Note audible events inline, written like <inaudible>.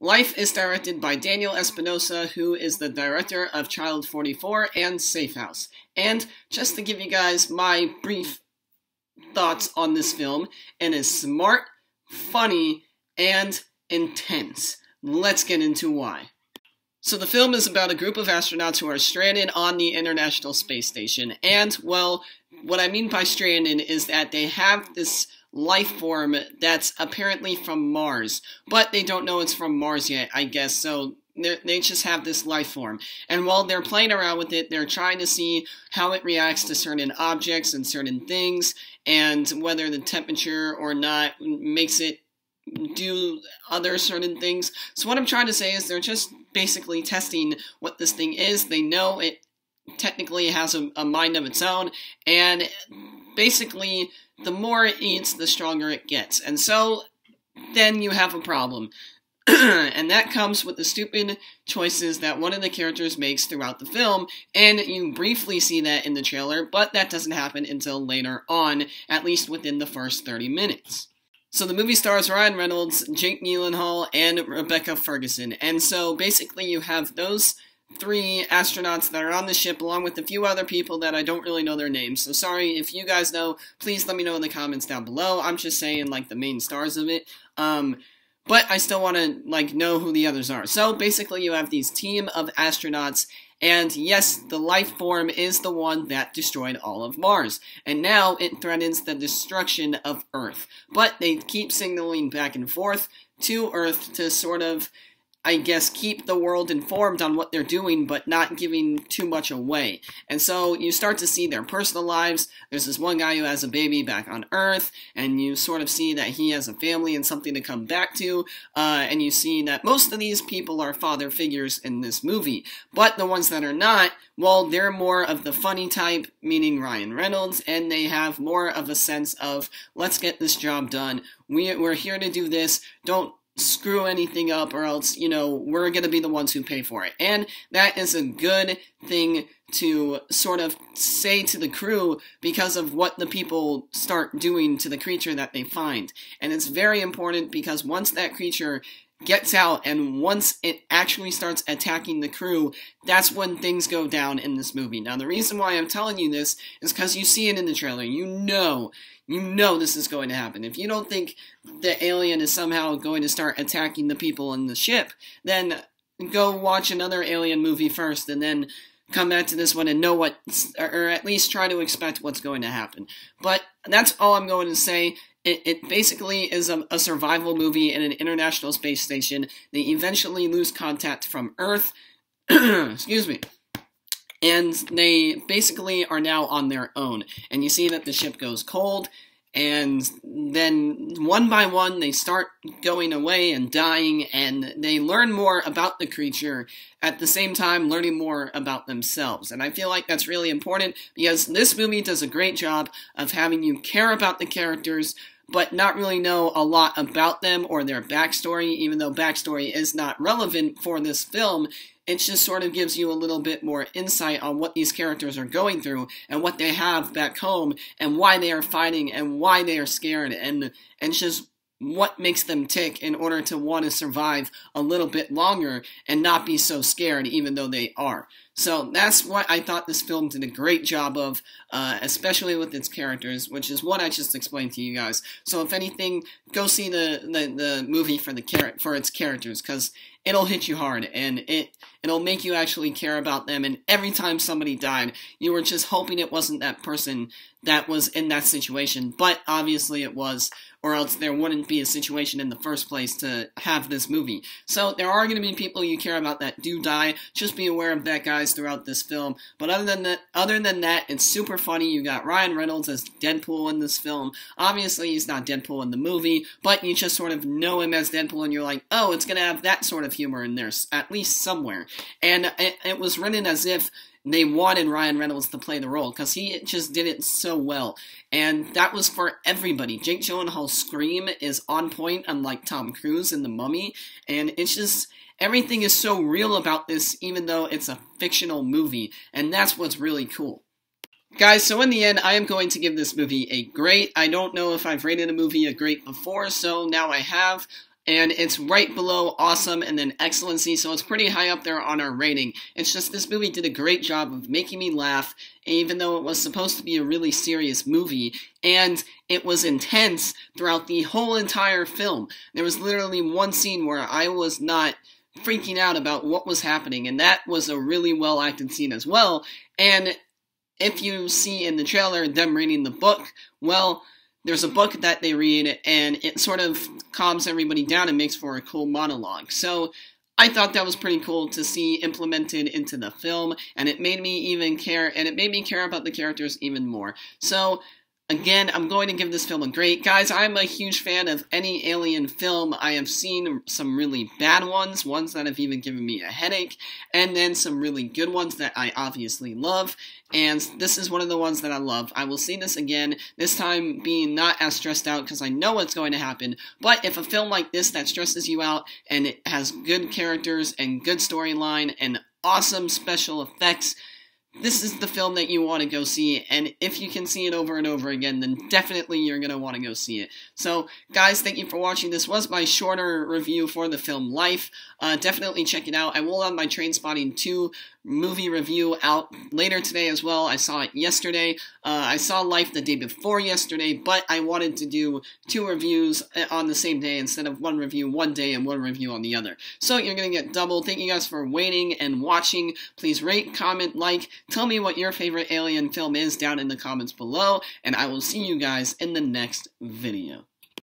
Life is directed by Daniel Espinosa, who is the director of Child 44 and Safe House. And just to give you guys my brief thoughts on this film, and it is smart, funny, and intense. Let's get into why. So the film is about a group of astronauts who are stranded on the International Space Station. And, well, what I mean by stranded is that they have this life form that's apparently from Mars, but they don't know it's from Mars yet, I guess, so they just have this life form. And while they're playing around with it, they're trying to see how it reacts to certain objects and certain things, and whether the temperature or not makes it do other certain things. So what I'm trying to say is they're just basically testing what this thing is. They know it technically has a, a mind of its own, and basically the more it eats, the stronger it gets. And so then you have a problem. <clears throat> and that comes with the stupid choices that one of the characters makes throughout the film, and you briefly see that in the trailer, but that doesn't happen until later on, at least within the first 30 minutes. So the movie stars Ryan Reynolds, Jake Gyllenhaal, and Rebecca Ferguson. And so basically you have those three astronauts that are on the ship along with a few other people that I don't really know their names. So sorry if you guys know, please let me know in the comments down below. I'm just saying like the main stars of it. Um but I still want to like know who the others are. So basically you have these team of astronauts and yes, the life form is the one that destroyed all of Mars, and now it threatens the destruction of Earth. But they keep signaling back and forth to Earth to sort of I guess, keep the world informed on what they're doing, but not giving too much away. And so you start to see their personal lives. There's this one guy who has a baby back on Earth, and you sort of see that he has a family and something to come back to. Uh, and you see that most of these people are father figures in this movie. But the ones that are not, well, they're more of the funny type, meaning Ryan Reynolds, and they have more of a sense of, let's get this job done. We, we're here to do this. Don't screw anything up or else, you know, we're going to be the ones who pay for it. And that is a good thing to sort of say to the crew because of what the people start doing to the creature that they find. And it's very important because once that creature gets out and once it actually starts attacking the crew, that's when things go down in this movie. Now, the reason why I'm telling you this is because you see it in the trailer. You know you know this is going to happen. If you don't think the alien is somehow going to start attacking the people in the ship, then go watch another alien movie first and then come back to this one and know what, or at least try to expect what's going to happen. But that's all I'm going to say. It, it basically is a, a survival movie in an international space station. They eventually lose contact from Earth. <clears throat> Excuse me and they basically are now on their own. And you see that the ship goes cold, and then one by one they start going away and dying, and they learn more about the creature at the same time learning more about themselves. And I feel like that's really important because this movie does a great job of having you care about the characters but not really know a lot about them or their backstory, even though backstory is not relevant for this film it just sort of gives you a little bit more insight on what these characters are going through and what they have back home and why they are fighting and why they are scared and and just what makes them tick in order to want to survive a little bit longer and not be so scared even though they are. So that's what I thought this film did a great job of, uh, especially with its characters, which is what I just explained to you guys. So if anything, go see the, the, the movie for the char- for its characters, because it'll hit you hard, and it it'll make you actually care about them. And every time somebody died, you were just hoping it wasn't that person that was in that situation, but obviously it was or else there wouldn't be a situation in the first place to have this movie. So there are going to be people you care about that do die. Just be aware of that, guys, throughout this film. But other than that, other than that, it's super funny. You got Ryan Reynolds as Deadpool in this film. Obviously, he's not Deadpool in the movie, but you just sort of know him as Deadpool, and you're like, oh, it's going to have that sort of humor in there, at least somewhere. And it, it was written as if they wanted Ryan Reynolds to play the role because he just did it so well. And that was for everybody. Jake Gyllenhaal's scream is on point, unlike Tom Cruise in The Mummy. And it's just, everything is so real about this, even though it's a fictional movie. And that's what's really cool. Guys, so in the end, I am going to give this movie a great. I don't know if I've rated a movie a great before, so now I have. and it's right below awesome and then excellency, so it's pretty high up there on our rating. It's just this movie did a great job of making me laugh, even though it was supposed to be a really serious movie, and it was intense throughout the whole entire film. There was literally one scene where I was not freaking out about what was happening, and that was a really well acted scene as well. And if you see in the trailer them reading the book, well, there's a book that they read, and it sort of calms everybody down and makes for a cool monologue. So I thought that was pretty cool to see implemented into the film, and it made me even care, and it made me care about the characters even more. So Again, I'm going to give this film a great. Guys, I'm a huge fan of any alien film. I have seen some really bad ones, ones that have even given me a headache, and then some really good ones that I obviously love. And this is one of the ones that I love. I will see this again, this time being not as stressed out because I know what's going to happen. But if a film like this that stresses you out and it has good characters and good storyline and awesome special effects, this is the film that you want to go see, and if you can see it over and over again, then definitely you're going to want to go see it. So, guys, thank you for watching. This was my shorter review for the film Life. Uh, definitely check it out. I will have my Trainspotting 2 movie review out later today as well. I saw it yesterday. Uh, I saw Life the day before yesterday, but I wanted to do two reviews uh, on the same day instead of one review one day and one review on the other. So you're going to get double. Thank you guys for waiting and watching. Please rate, comment, like, tell me what your favorite alien film is down in the comments below, and I will see you guys in the next video.